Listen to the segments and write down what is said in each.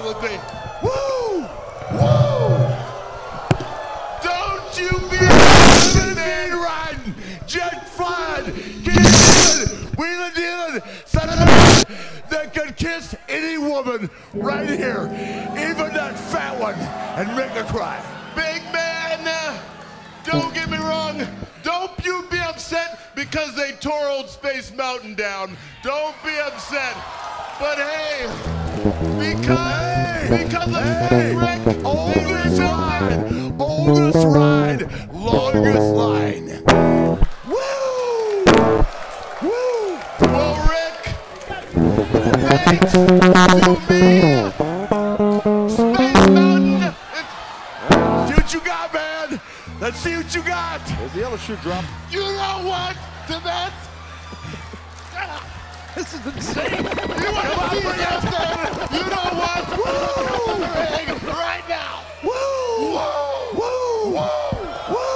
me. Woo! Woo! Don't you be a riding, jet flying, kissing, wheeling dealing, son of a that could kiss any woman right here, even that fat one, and make her cry. Big man, uh, don't get me wrong. Don't you be upset because they tore Old Space Mountain down. Don't be upset. But hey, because because of Ric, oldest ride, oldest ride, longest line. Woo! Woo! Well, Ric, thanks to Mountain. what you got, man. Let's see what you got. The yellow shoe drop. You know what? To. This is insane. You want to see that thing? You know what? Woo! Right now. Woo! Woo! Woo! Woo!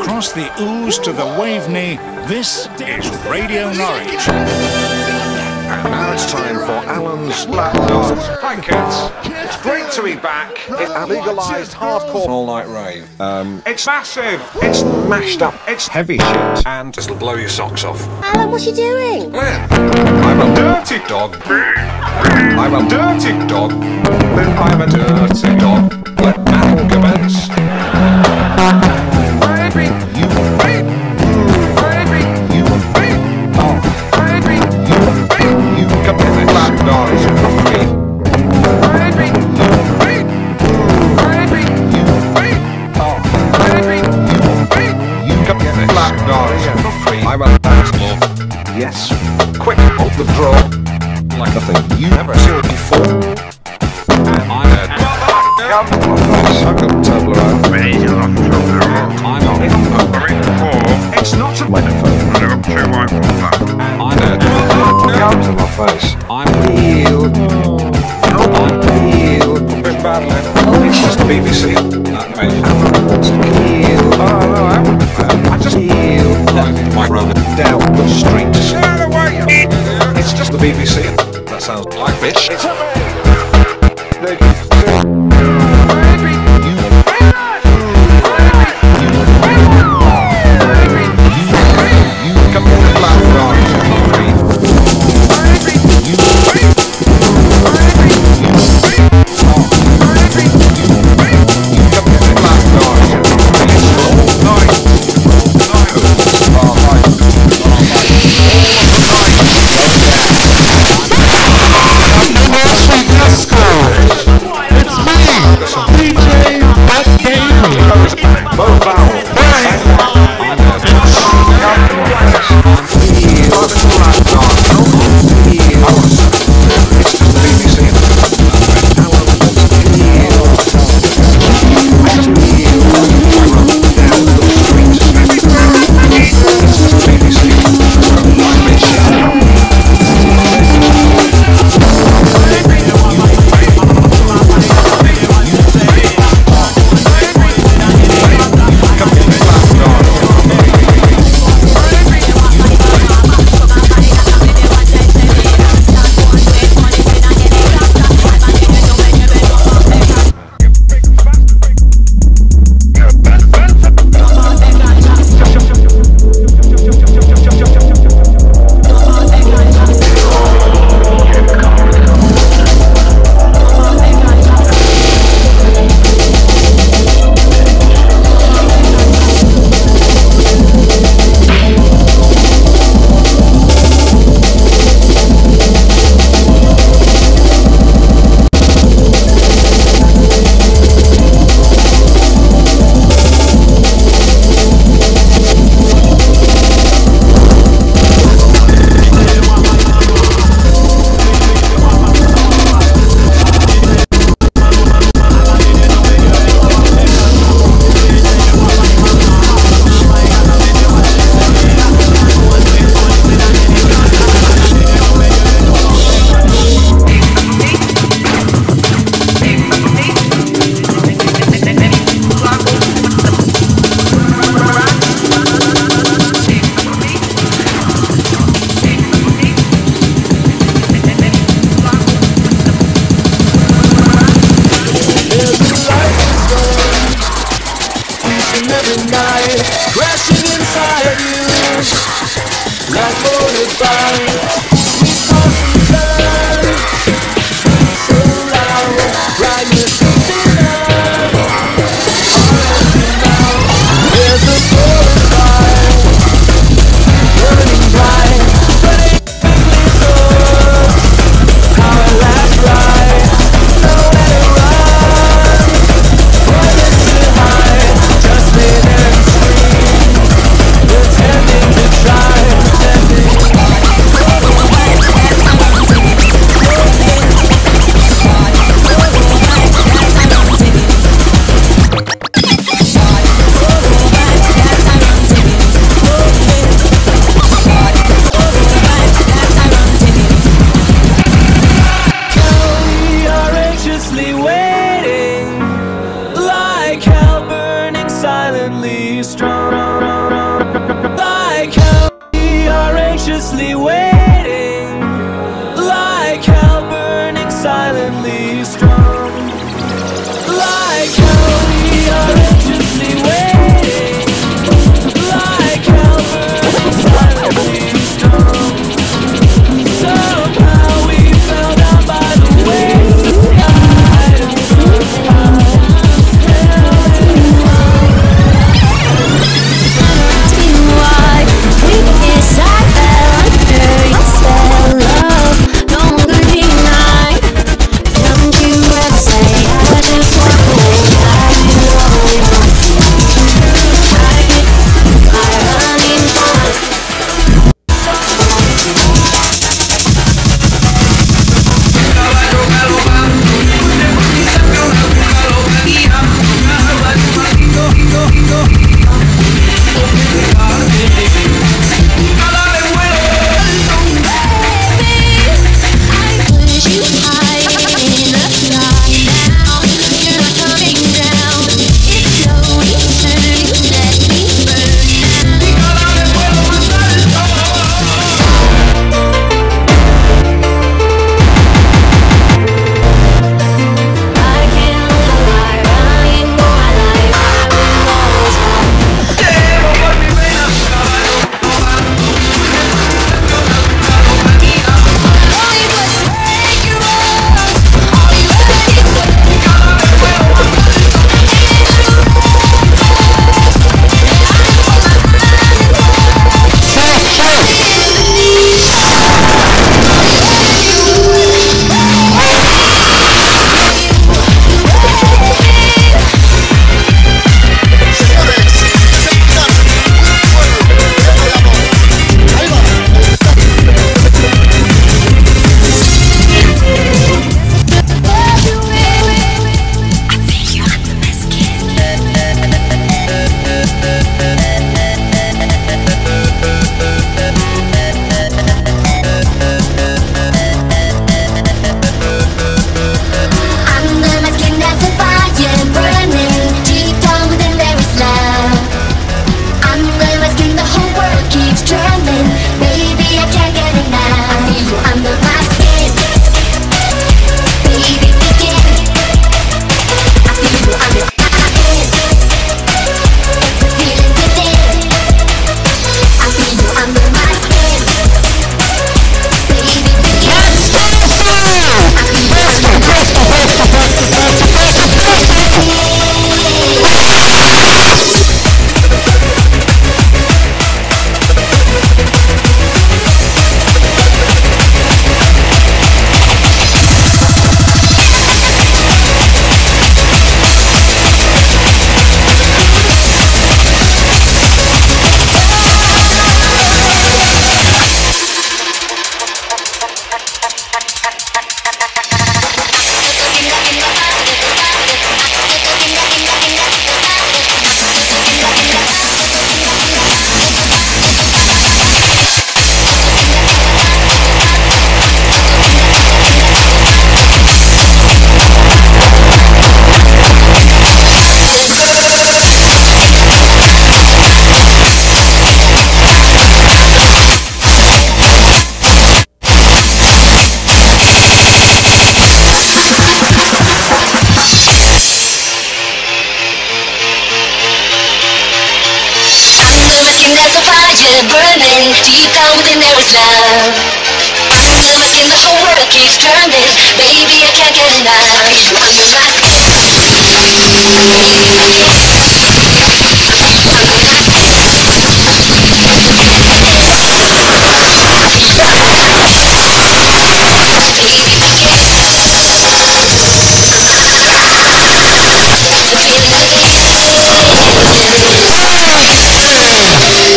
Across the Ouse to the Waveney, this is Radio Norwich. And now it's time for Alan's Lap Dance. Hi kids. It's great to be back. It's a legalised hardcore all-night rave. Um, it's massive. It's mashed up. It's heavy shit. And it'll blow your socks off. Alan, what are you doing? I'm a dirty dog. I'm a dirty dog. I'm a dirty dog. Let battle commence.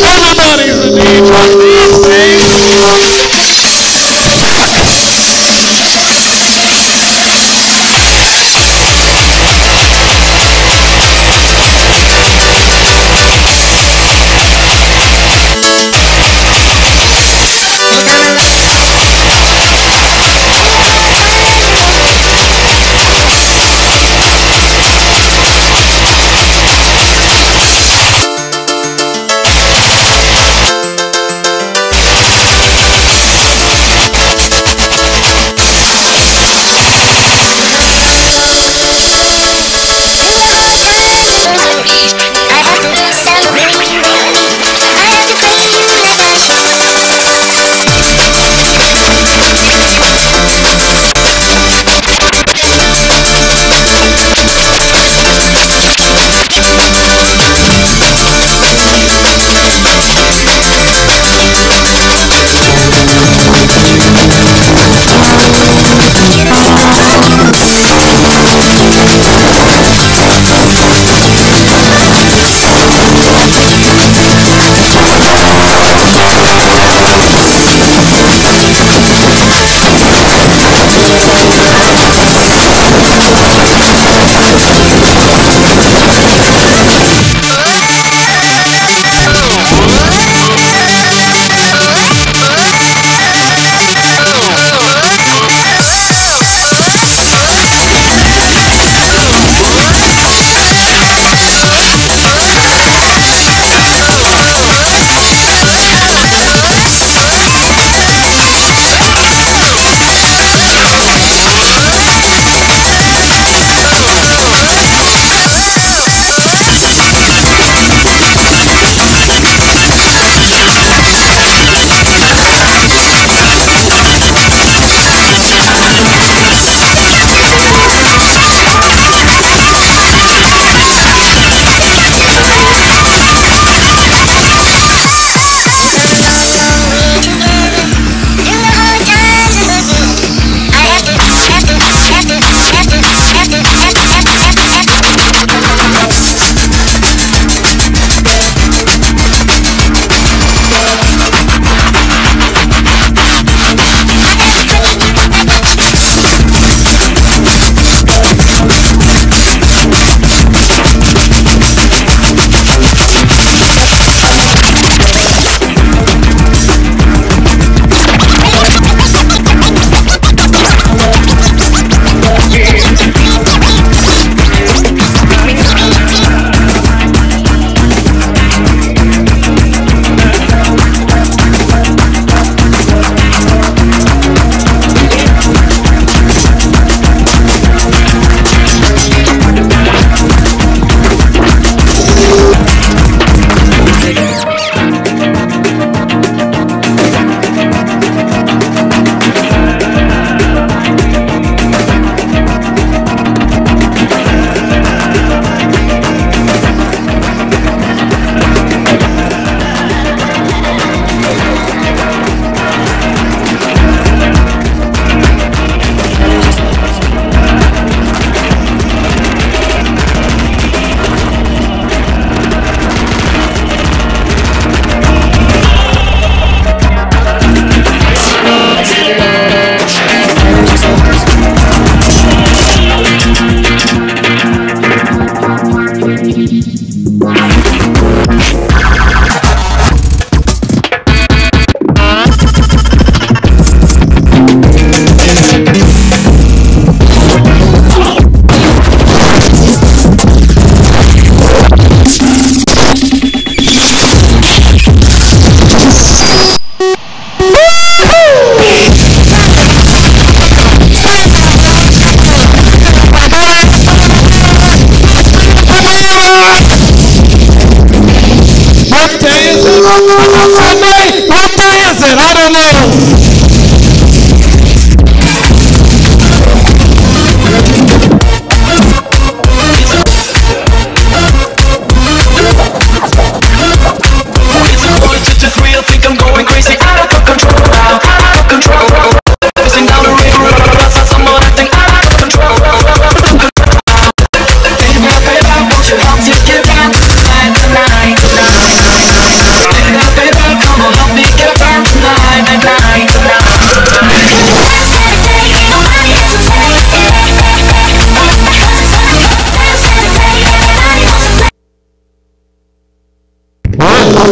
Everybody's the Now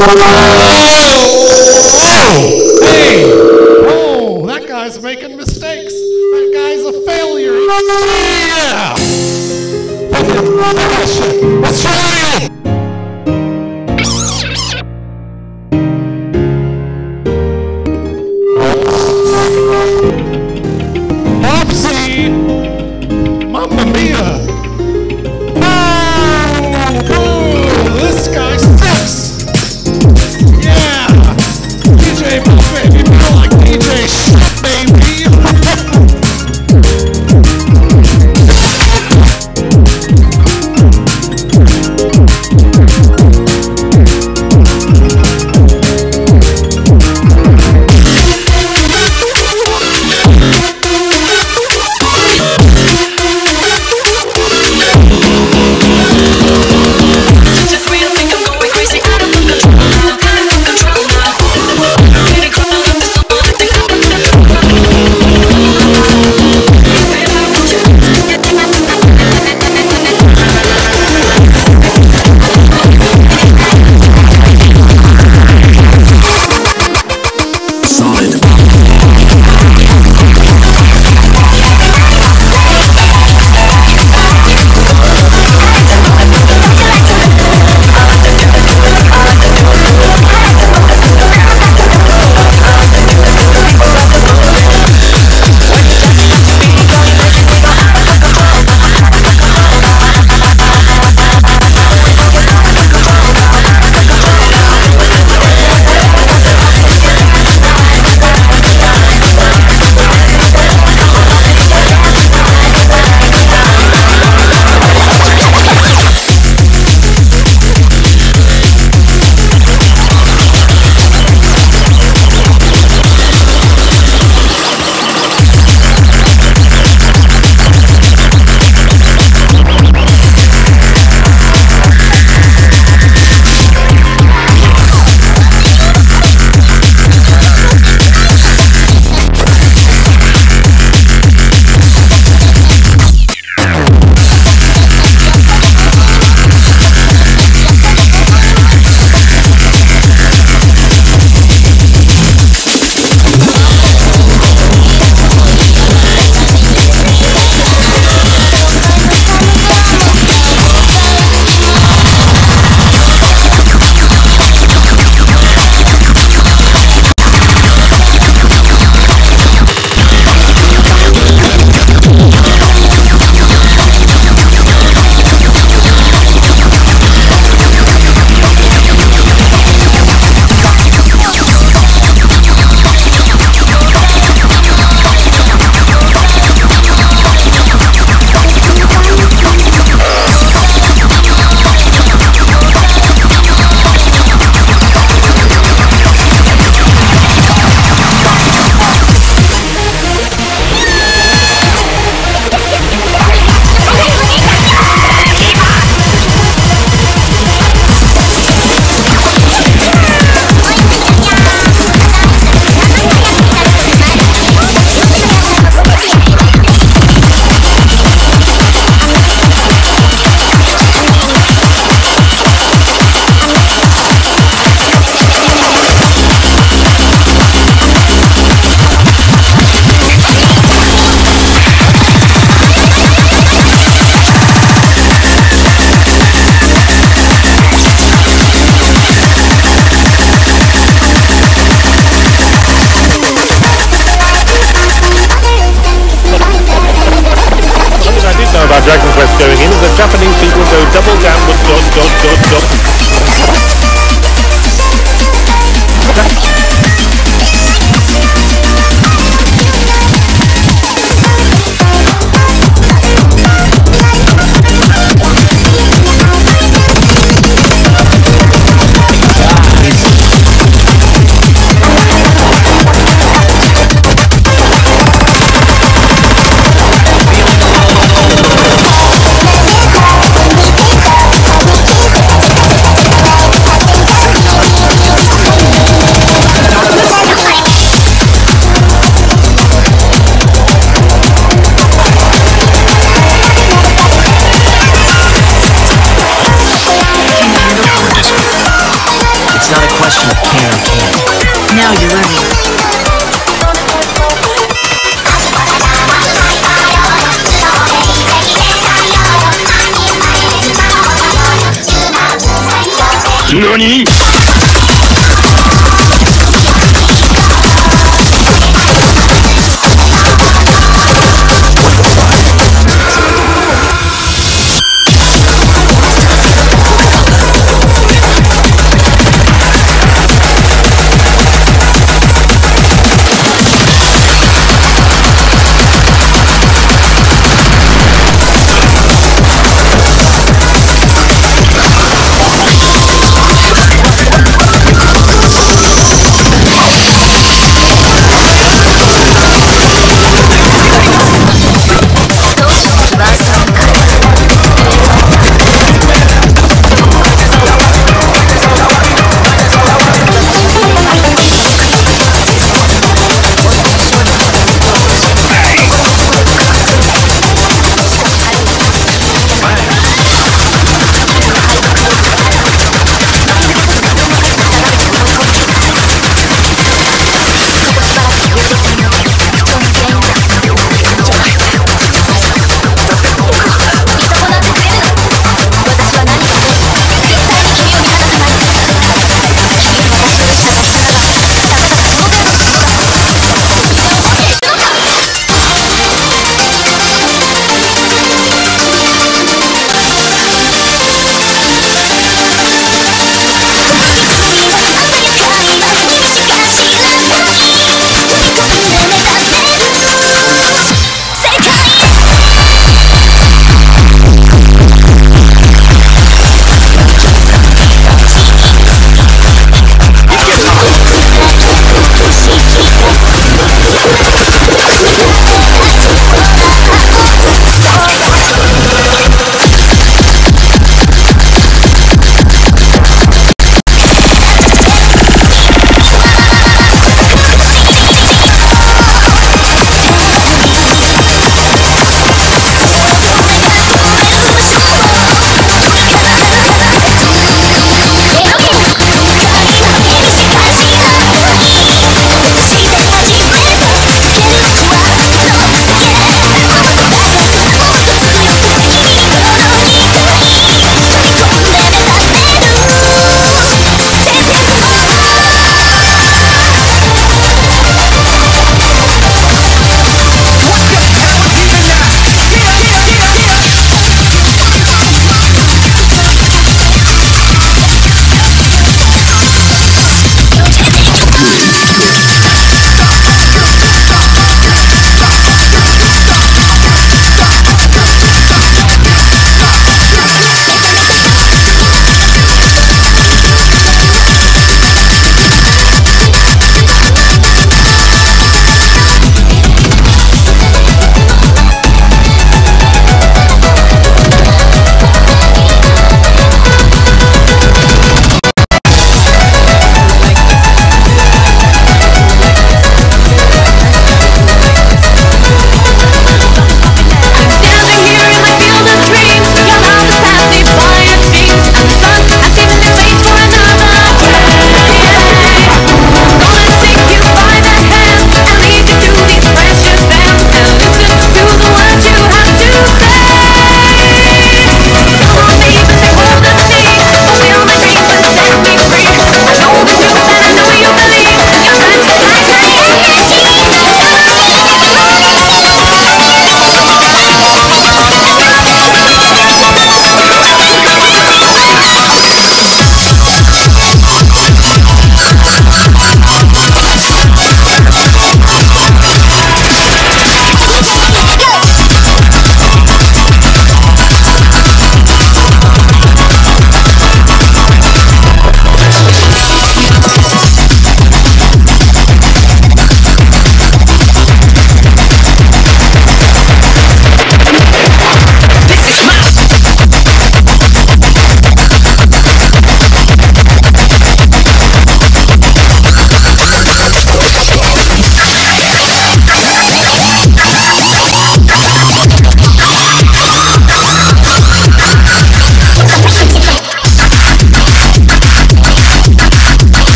Oh, hey, oh, that guy's making mistakes. That guy's a failure. Yeah. Now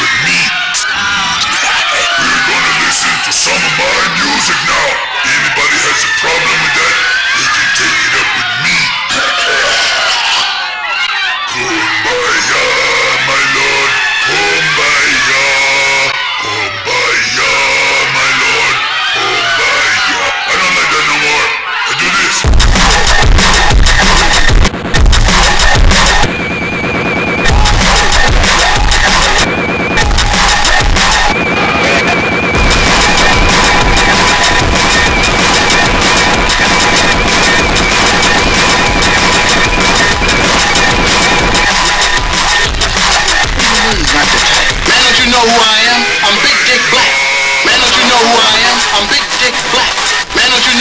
with me.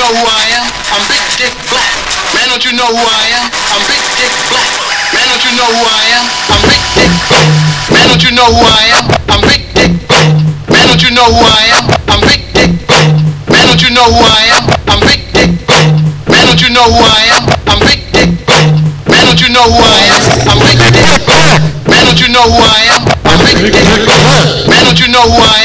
Know who I am? I'm Big Dick Black. Man, don't you know who I am? I'm Big Dick Black. Man, don't you know who I am? I'm Big Dick Black. Man, don't you know who I am? I'm Big Dick Black. Man, don't you know who I am? I'm Big Dick Black. Man, don't you know who I am? I'm Big Dick Black. Man, don't you know who I am? I'm Big Dick Black. Man, don't you know who I am? I'm Big Dick Black. Man, don't you know who I am? I'm Big Dick Black. Man, don't you know who I am?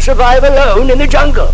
Survive alone in the jungle.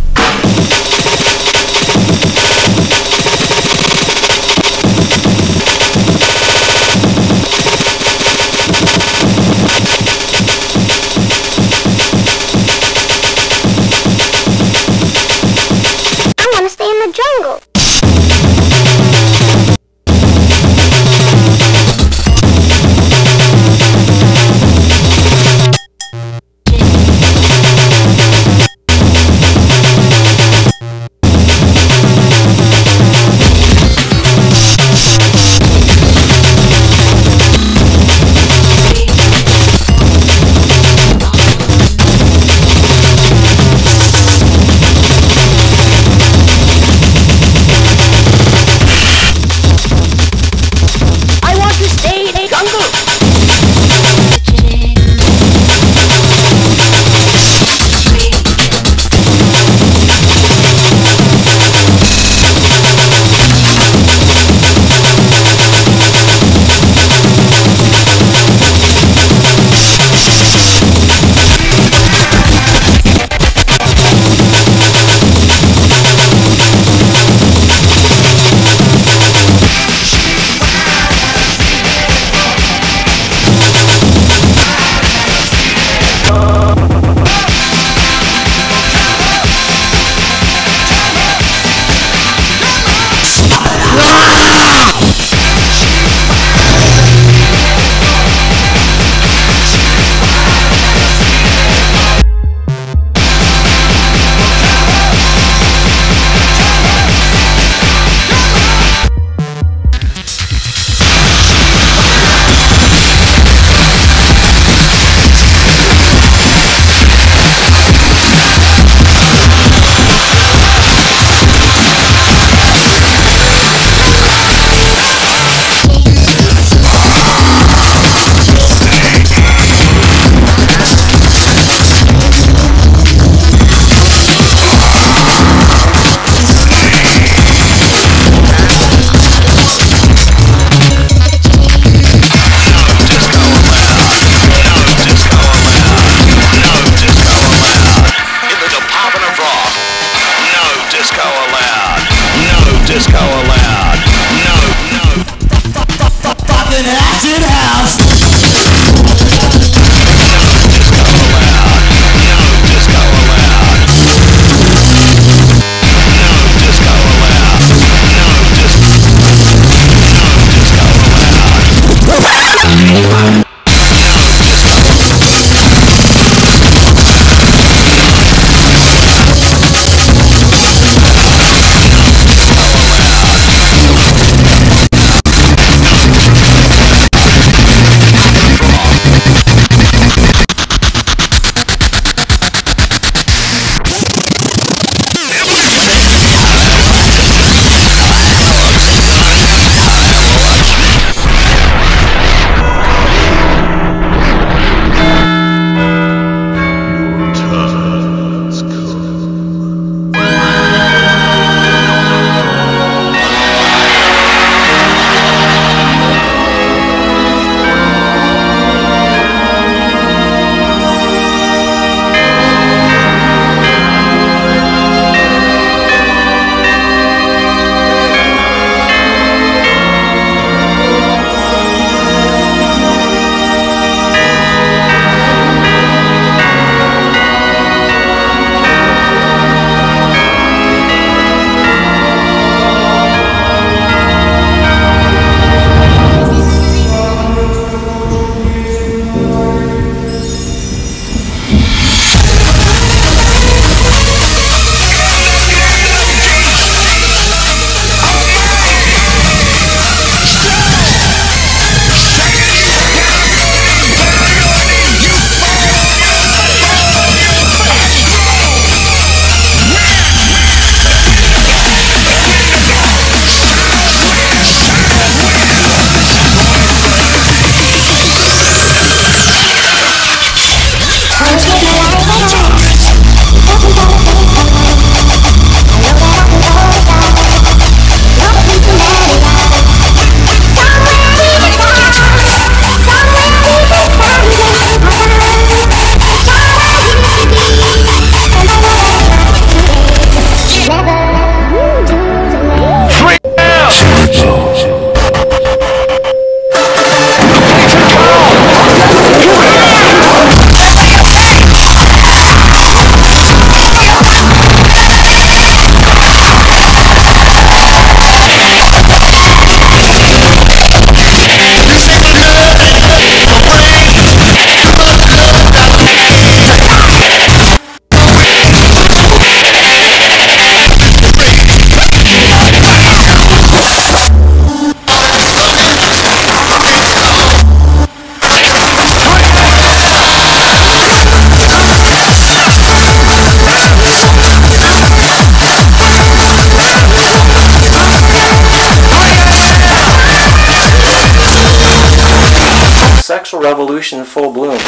Revolution in full bloom.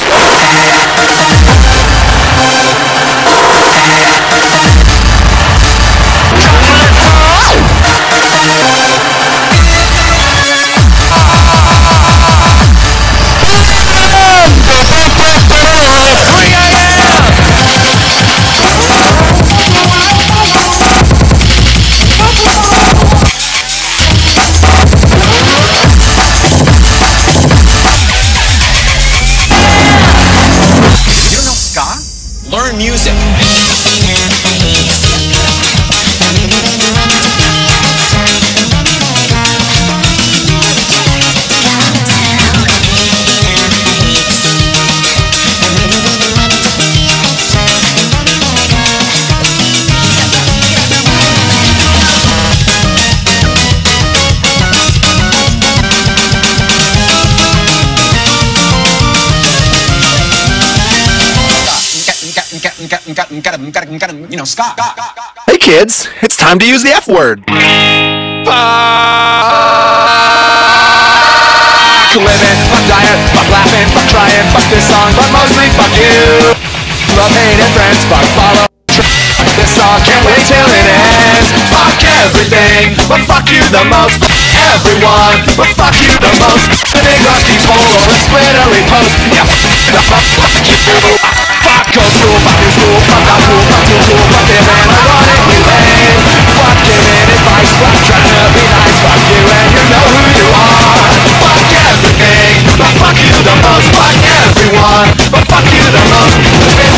Hey kids, it's time to use the F word. Fuck living, fuck dying, fuck laughing, fuck trying, fuck this song, but mostly fuck you. Love, hate, and friends, fuck follow. Fuck this song, can't wait till it ends. Fuck everything, but fuck you the most. Everyone, but fuck you the most. The big rusty pole or a splittery post. Yeah, fuck, fuck, school, school, them and ironically lame. Fuck giving advice, fuck trying to be nice, fuck you and you know who you are. Fuck everything, but fuck you the most. Fuck everyone, but fuck you the most.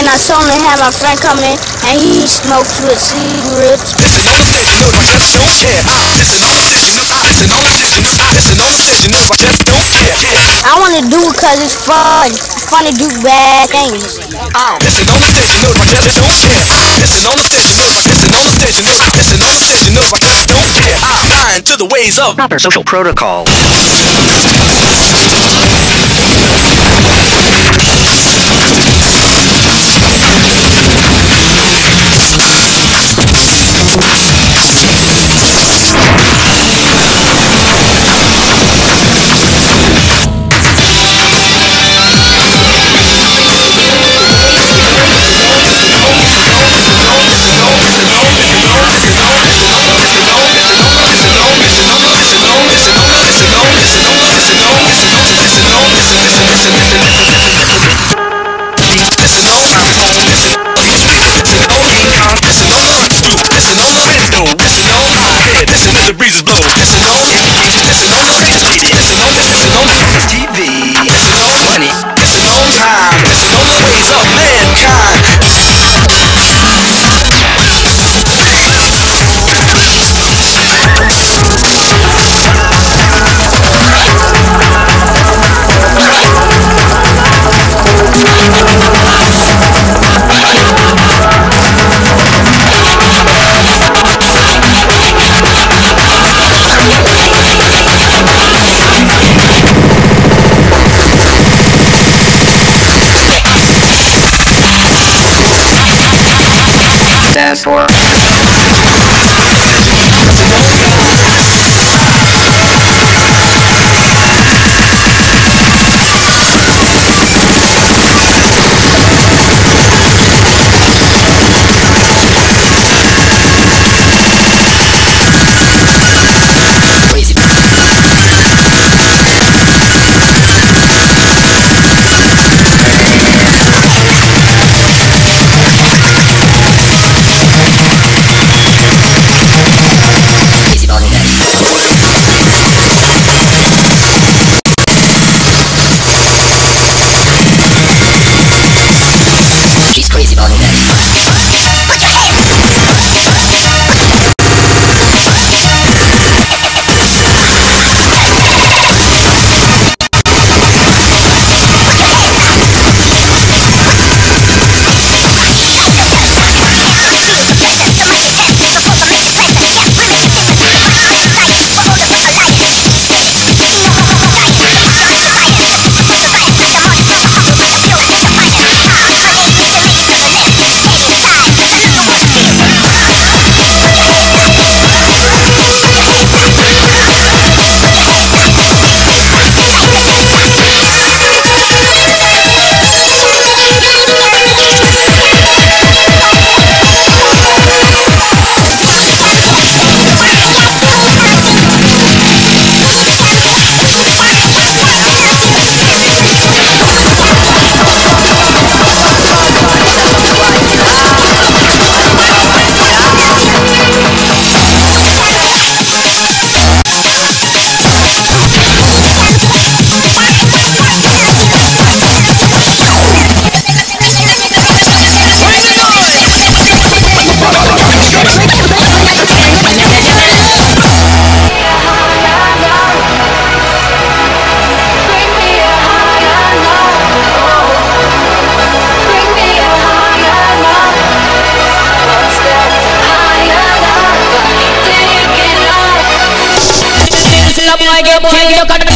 And then I suddenly had my friend come in and he smokes with cigarettes. I want to do it because it's fun. It's fun to do bad things. Listen on the stage, I just don't care. Listen on the stage, you know listen on the stage, you know listen on the stage, I just don't care. I'm blind to the ways of Proper social protocol. Thank you. Boy get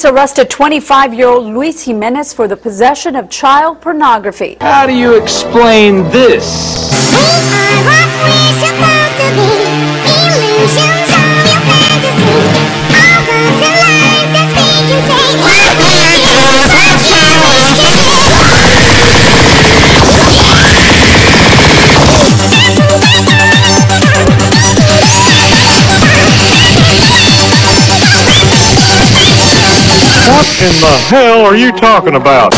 Police arrested 25-year-old Luis Jimenez for the possession of child pornography. How do you explain this? What in the hell are you talking about?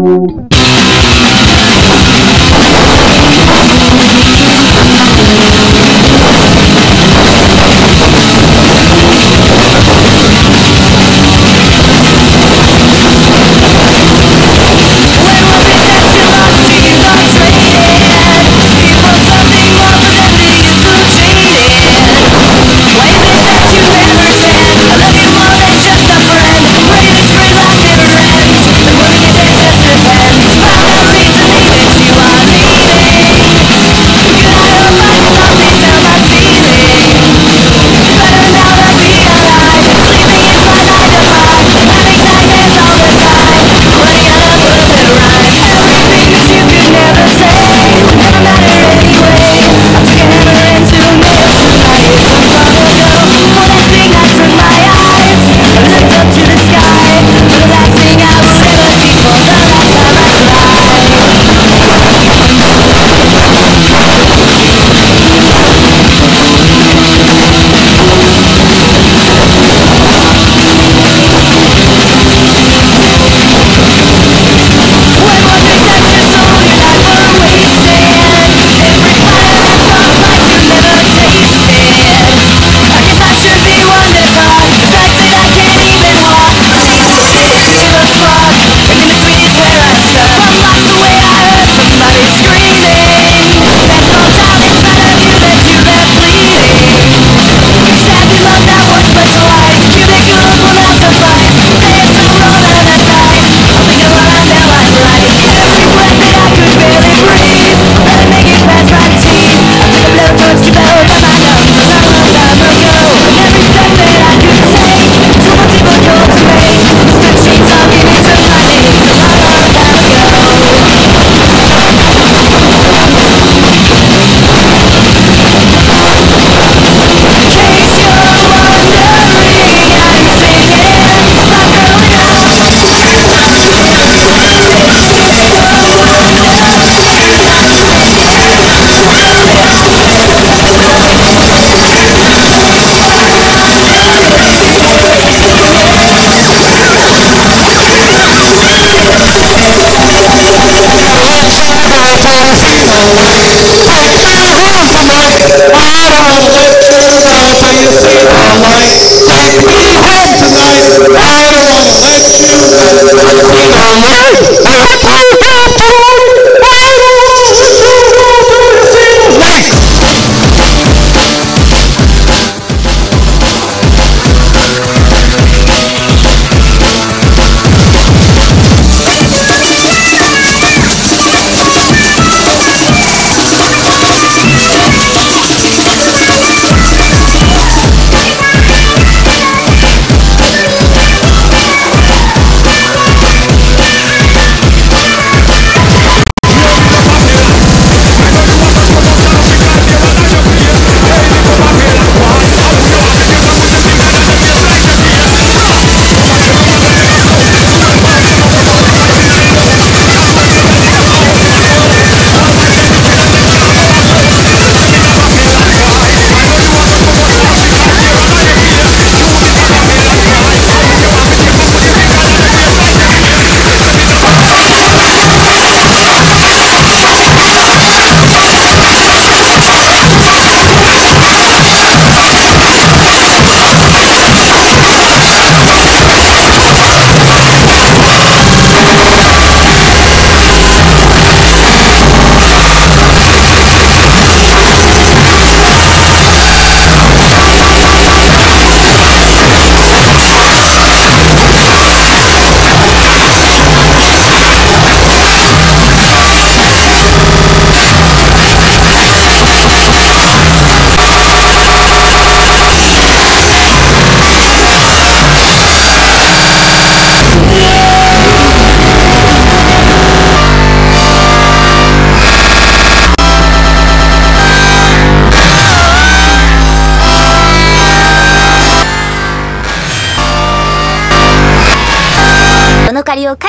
借り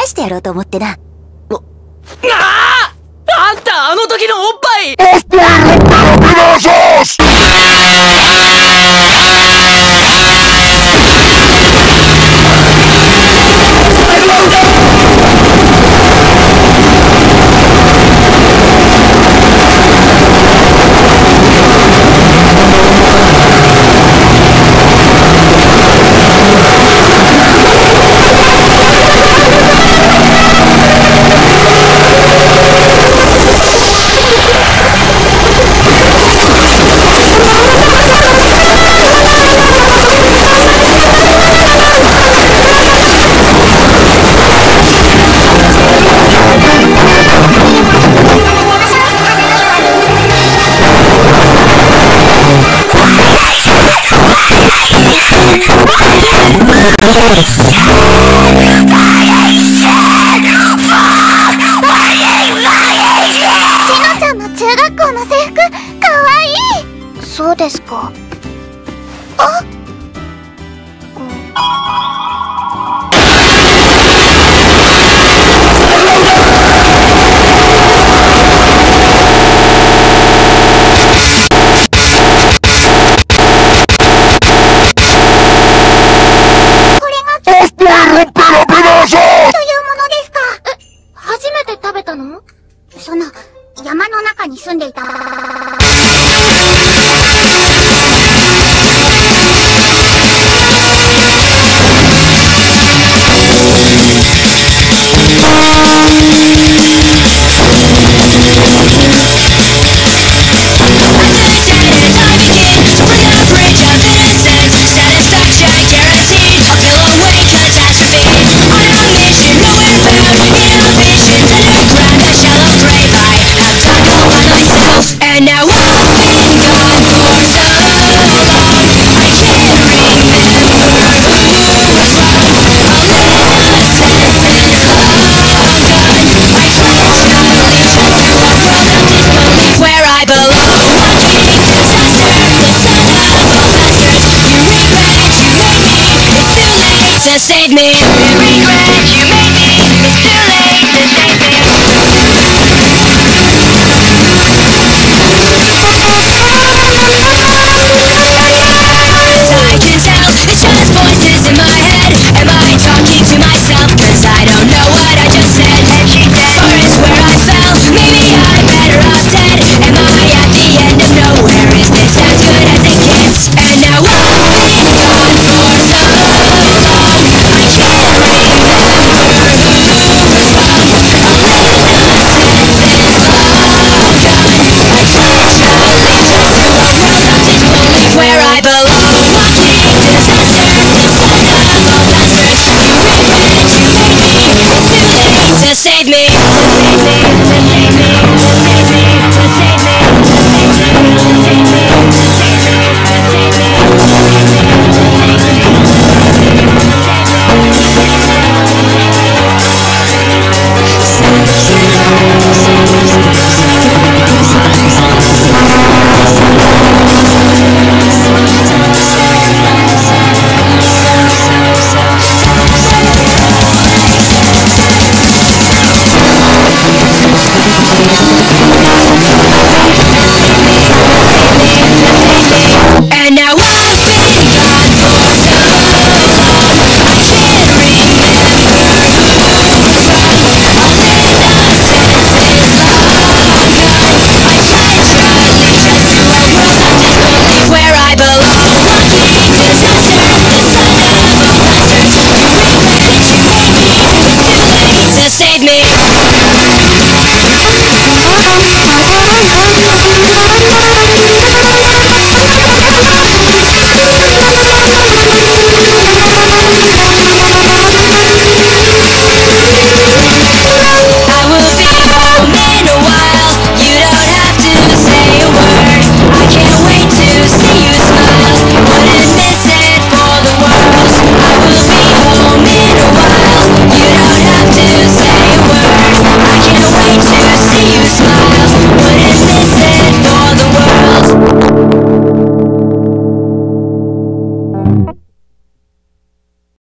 返してやろうと思ってな。To save